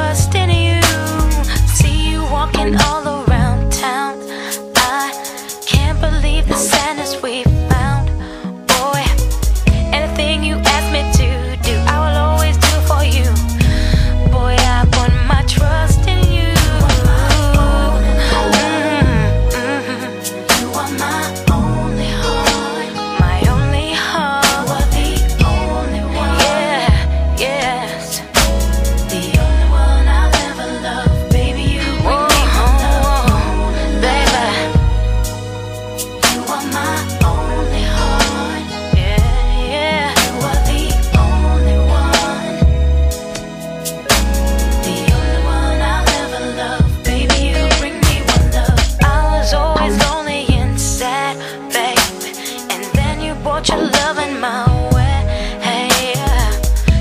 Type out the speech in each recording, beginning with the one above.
trust put your love in my way.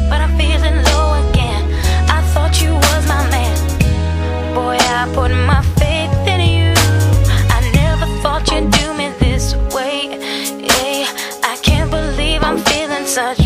But I'm feeling low again. I thought you was my man. Boy, I put my faith in you. I never thought you'd do me this way. I can't believe I'm feeling such.